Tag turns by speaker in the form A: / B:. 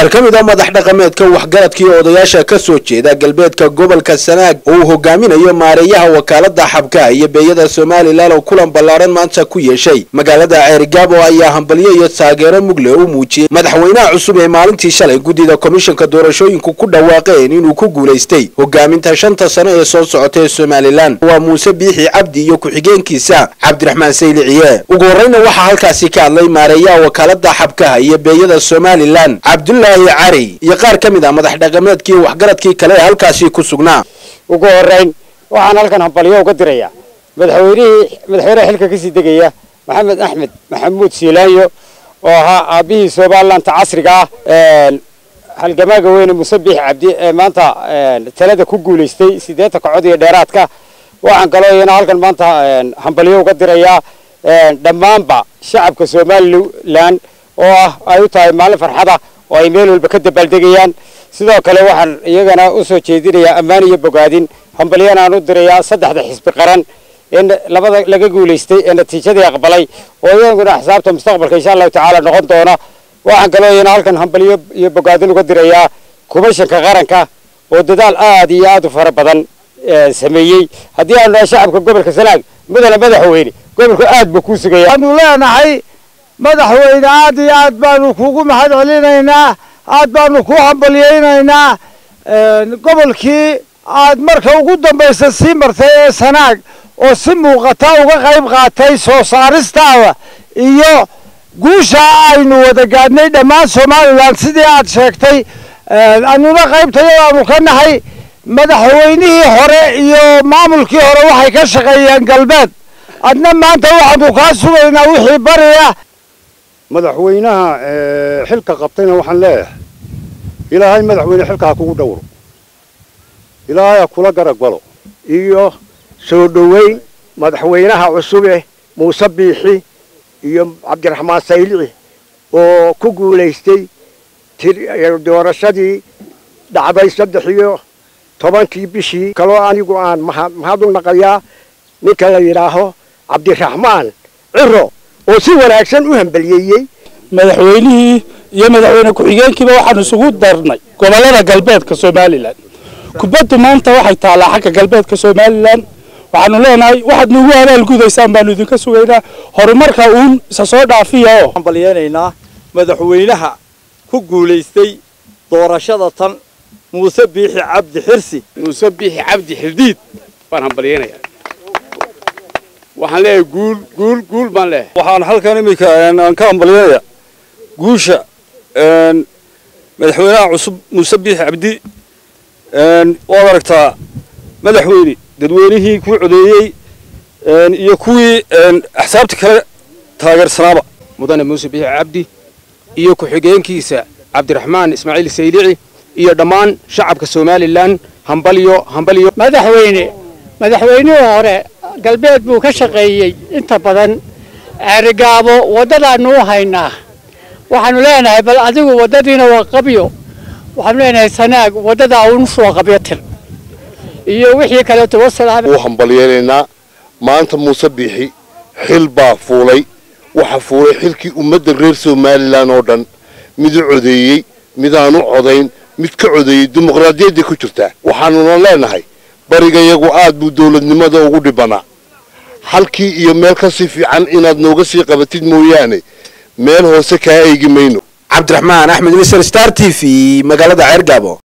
A: qaar ka mid a madax dhaqameedka waxgaradkii odayaasha ka soo jeeda galbeedka gobolka sanaag oo uu hogaaminayo maareeyaha wakaalada xabkaha iyo beeyada somalilan oo kulan ballaaran maanta ku yeeshay magaalada ceerigaabo ayaa hambalyo iyo taageero mugle u muujiyey madaxweynaha cusub ee maalintii shalay guddida komishanka doorashooyinku ku dhawaaqeen inuu ku guulaystay hogaaminta shanta sano ee soo socota ee somalilan waa muuse biixi cabdi iyo ku-xigeenkiisa cabdiraxmaan sayliciye ugu horreyna waxaa halkaasi ka hadlay maareeyaha wakaalada xabkaha iyo beeyada somalilan cabdulaahi cari iyo qaar ka mid ah madax dhaqameedkii waxgaradkii kale ee halkaasi ku sugnaa.
B: Ugu horeyn waxaan halkan hambalyo uga dirayaa. Madaxweynihii madaxweynaha xilka ka sii degaya maxamed axmed maxamuud siilaanyo oo ahaa aabihii somalilanka casriga ah halgamaaga weyne muuse biix cabdi maanta talada ku guulaystay siddeetanka cod iyo dheeraadka. Waxaan kaloo iyana halkan maanta hambalyo uga dirayaa dhammaanba shacabka somalilan oo ah ay u tahay maalin farxada oo ay meel walba ka dabaaldegayaan sidoo kale waxaan iyagana u soo jeedinayaa ammaan iyo bogaadin hambalyana aan u dirayaa saddexda xisbi qaran ee labada laga guulaystay ee natiijadii aqbalay oo iyaguna xisaabta mustaqbalka insha allahu tacaala noqon doona waxaan kaloo iyana halkan hambalyo iyo bogaadin uga dirayaa kumashanka qaranka oo dadaal aad iyo aad u fara badan sameeyey haddii aanu nahay shacabka gobolka sanaag mudane madaxweyne gobolku aad buu kuu sugaya
C: waxaanu leenahay madaxweyne aad iyo aad baanu kugu mahad celinaynaa aad baanu ku hambalyaynaynaa gobolkii aad marka ugu dambaysa sii martay ee sanaag oo si muuqata uga qayb qaatay soo saaristaada iyo guusha aynu wada gaadhnay dhammaan somalilan sidii aad sheegtay anuna qaybtayadaanu ka nahay madaxweynihii hore iyo maamulkii hore waxay ka shaqeeyeen galbeed adna maanta waxaanu kaa sugaynaa wixii bariya
D: madaxweynaha xilka qabtayna waxaan leeyahay. Ilaahay madaxweyne xilka ha kugu dhowro. Ilaahay ha kula garag galo
E: iyo soo dhoweyn madaxweynaha cusube muuse biixi iyo cabdiraxmaan saylici oo ku guulaystay doorashadii dhacday saddex iyo tobankii bishii. Kaloo anigu aan mahad u naqayaa ninka la yidhaaho cabdiraxmaan ciro oo si wanaagsan u hambaliyeeyey
F: madaxweynihii iyo madaxweyne ku-xigeenkiiba waxaanu isugu darnay gobollada galbeedka somalilan kubaddu maanta waxay taallaa xagga galbeedka somalilan waxaanu leenahay waxaad nuugu abaalgudaysaan baanu idinka sugaynaa. Horumarka uun isa soo dhaafiya oo.
G: Hambalyaynaynaa madaxweynaha ku guulaystay doorashada tan muuse biixi cabdi xirsi.
H: Muuse biixi cabdi xildiid baan hambalyaynayaa waxaan leeyahay guul guul guul baan leeyahay.
I: Waxaan halkan iminka aan ka hambalyaynayaa guusha madaxweynaha cusub muuse biixi cabdi waad aragtaa madaxweyne dadweynihii kuu codeeyey iyo kuwii axsaabta kale taageersanaaba.
J: Mudane muuse biixi cabdi iyo ku-xigeenkiisa cabdiraxmaan ismaaciil saylici iyo dhammaan shacabka somalilan hambalyo hambalyo.
K: Madaxweyne madaxweynihii hore galbeed buu ka shaqeeyey. Inta badan ceerigaabo waddadaanu u haynaa. Waxaanu leenahay bal adigu waddadiina waa qabyo. Waxaanu leenahay sanaag waddadaa un soo qabyo tir. Iyo wixii kaleeto wasalaam
L: wuu hambalyaynaynaa maanta muuse biixi xil baa fuulay. Waxaa fuulay xilkii ummadda reer somalilan oo dhan. Mid u codeeyey midaanu codayn mid ka codeeyey dimuqraadiyaddii ku jirtaa waxaanuna leenahay barigayagu aad buu dawladnimada ugu dhibanaa halkii iyo meel ka sii fiican inaad nooga sii qabatid mooyaane meel hoose kaa eegi mayno.
A: Cabdiraxmaan axmed lisar star t v magaalada ceergaabo